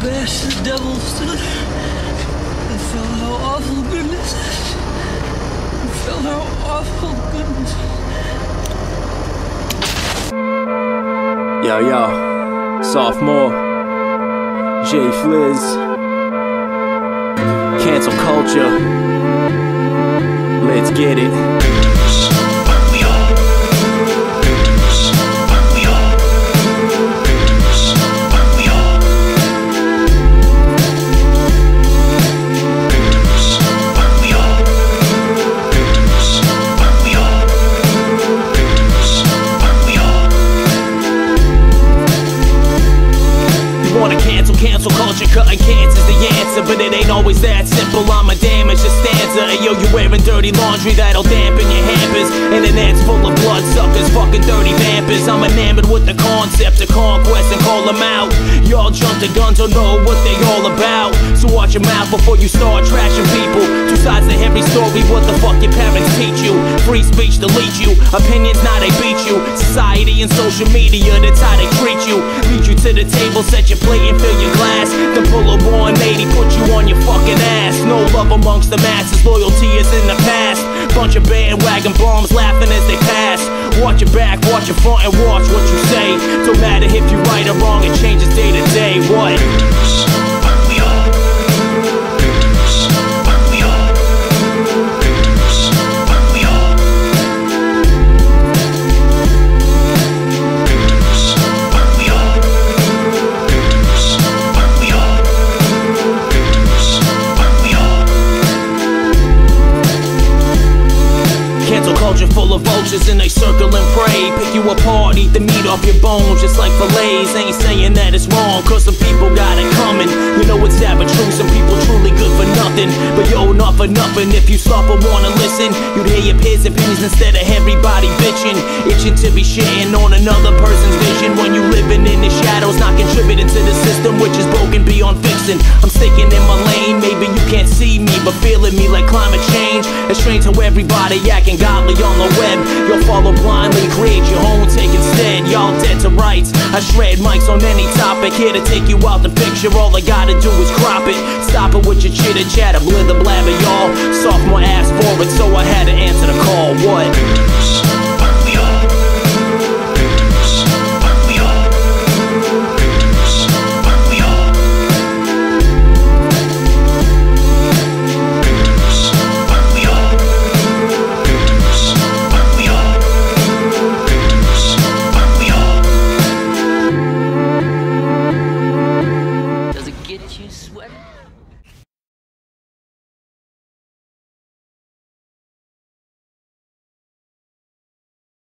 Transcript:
bash the devil stood and felt how awful goodness is. And felt how awful goodness Yo, yo, sophomore, J Fliz, cancel culture. Let's get it. Wanna cancel, cancel culture, cutting cancer's the answer. But it ain't always that simple. I'm a damage stanza. Hey, yo, you wearing dirty laundry that'll dampen your hampers. Internet's full of bloodsuckers, fucking dirty vampers. I'm enamored with the concept of conquest and call them out. Y'all jump the guns, don't know what they all about. So watch your mouth before you start trashing people. Two sides to every story, what the fuck your parents teach you? Free speech delete you, opinions now they beat you. Society and social media, that's how they treat you. Lead you to the table, set your plate and fill your glass. Then pull a 180, put you on your fucking ass. No love amongst the masses, loyalty is in the past. Bunch of bandwagon bombs laughing as they pass. Watch your back, watch your front, and watch what you say. Don't matter if you're right or wrong, it changes Cancel culture full of vultures and they circle and prey. Pick you apart, eat the meat off your bones just like fillets. Ain't saying that it's wrong, cause some people got it coming. You know it's sad but true, some people truly good for nothing. But yo, not for nothing. If you stop or wanna listen, you'd hear your peers' opinions instead of everybody bitching. Itching to be shitting on another person's vision. When you living in the shadows, not contributing to the system, which is broken beyond fixing. I'm sticking but feeling me like climate change. It's strange how everybody acting godly on the web. You'll follow blindly, create your own take instead. Y'all dead to rights. I shred mics on any topic, here to take you out the picture. All I gotta do is crop it. Stop it with your chitter chatter, blither blabber, y'all. Sophomore asked for it, so I had to answer the call. What?